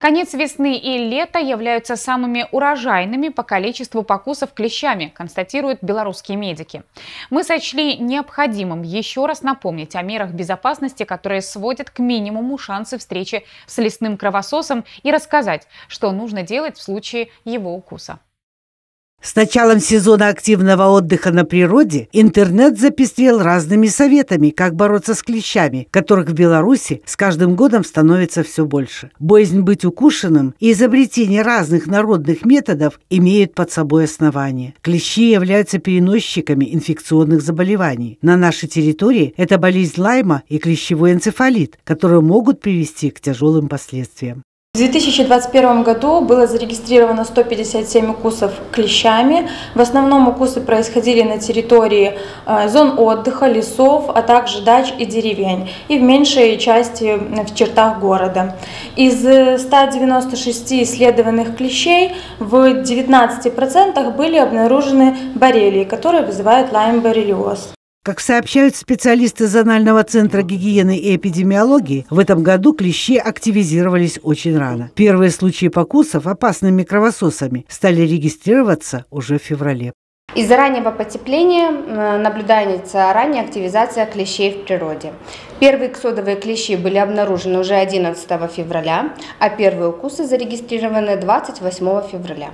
Конец весны и лето являются самыми урожайными по количеству покусов клещами, констатируют белорусские медики. Мы сочли необходимым еще раз напомнить о мерах безопасности, которые сводят к минимуму шансы встречи с лесным кровососом и рассказать, что нужно делать в случае его укуса. С началом сезона активного отдыха на природе интернет запестрел разными советами, как бороться с клещами, которых в Беларуси с каждым годом становится все больше. Боязнь быть укушенным и изобретение разных народных методов имеют под собой основания. Клещи являются переносчиками инфекционных заболеваний. На нашей территории это болезнь Лайма и клещевой энцефалит, которые могут привести к тяжелым последствиям. В 2021 году было зарегистрировано 157 укусов клещами. В основном укусы происходили на территории э, зон отдыха, лесов, а также дач и деревень, и в меньшей части в чертах города. Из 196 исследованных клещей в 19% были обнаружены боррелии, которые вызывают лайм-боррелиоз. Как сообщают специалисты Зонального центра гигиены и эпидемиологии, в этом году клещи активизировались очень рано. Первые случаи покусов опасными кровососами стали регистрироваться уже в феврале. Из-за раннего потепления наблюдается ранняя активизация клещей в природе. Первые ксодовые клещи были обнаружены уже 11 февраля, а первые укусы зарегистрированы 28 февраля.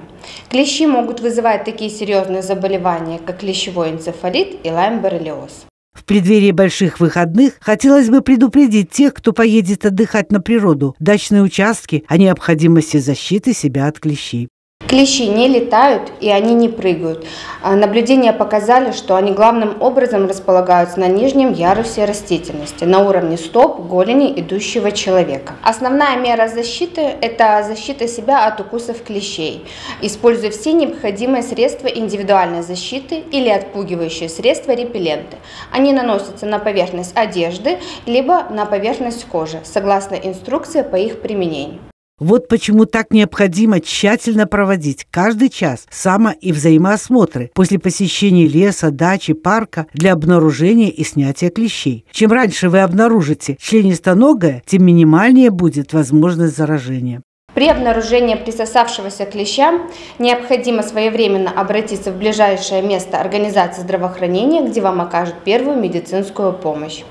Клещи могут вызывать такие серьезные заболевания, как клещевой энцефалит и лайм-боррелиоз. В преддверии больших выходных хотелось бы предупредить тех, кто поедет отдыхать на природу, дачные участки о необходимости защиты себя от клещей. Клещи не летают и они не прыгают. А наблюдения показали, что они главным образом располагаются на нижнем ярусе растительности, на уровне стоп, голени идущего человека. Основная мера защиты – это защита себя от укусов клещей, используя все необходимые средства индивидуальной защиты или отпугивающие средства репелленты. Они наносятся на поверхность одежды, либо на поверхность кожи, согласно инструкции по их применению. Вот почему так необходимо тщательно проводить каждый час само- и взаимоосмотры после посещения леса, дачи, парка для обнаружения и снятия клещей. Чем раньше вы обнаружите членистоногое, тем минимальнее будет возможность заражения. При обнаружении присосавшегося клеща необходимо своевременно обратиться в ближайшее место организации здравоохранения, где вам окажут первую медицинскую помощь.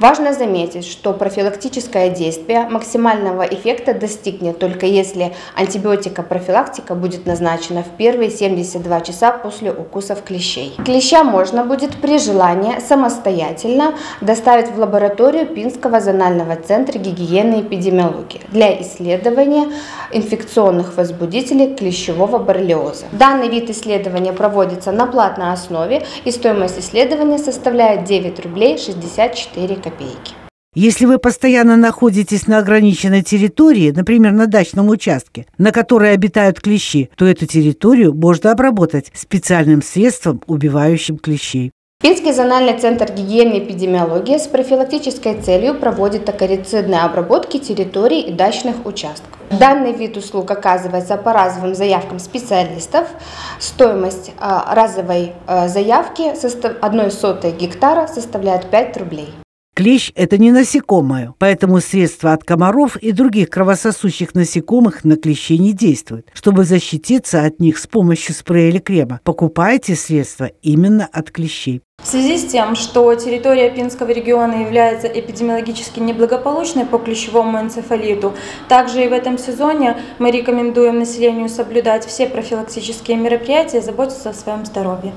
Важно заметить, что профилактическое действие максимального эффекта достигнет только если антибиотика профилактика будет назначена в первые 72 часа после укусов клещей. Клеща можно будет при желании самостоятельно доставить в лабораторию Пинского зонального центра гигиены и эпидемиологии для исследования инфекционных возбудителей клещевого боррелиоза. Данный вид исследования проводится на платной основе и стоимость исследования составляет 9 рублей 64 4 копейки. Если вы постоянно находитесь на ограниченной территории, например, на дачном участке, на которой обитают клещи, то эту территорию можно обработать специальным средством, убивающим клещей. Пинский зональный центр гигиены и эпидемиологии с профилактической целью проводит акарицидные обработки территорий и дачных участков. Данный вид услуг оказывается по разовым заявкам специалистов. Стоимость а, разовой а, заявки 1 сотой гектара составляет 5 рублей. Клещ – это не насекомое, поэтому средства от комаров и других кровососущих насекомых на клещей не действуют. Чтобы защититься от них с помощью спрея или крема, покупайте средства именно от клещей. В связи с тем, что территория Пинского региона является эпидемиологически неблагополучной по клещевому энцефалиту, также и в этом сезоне мы рекомендуем населению соблюдать все профилактические мероприятия и заботиться о своем здоровье.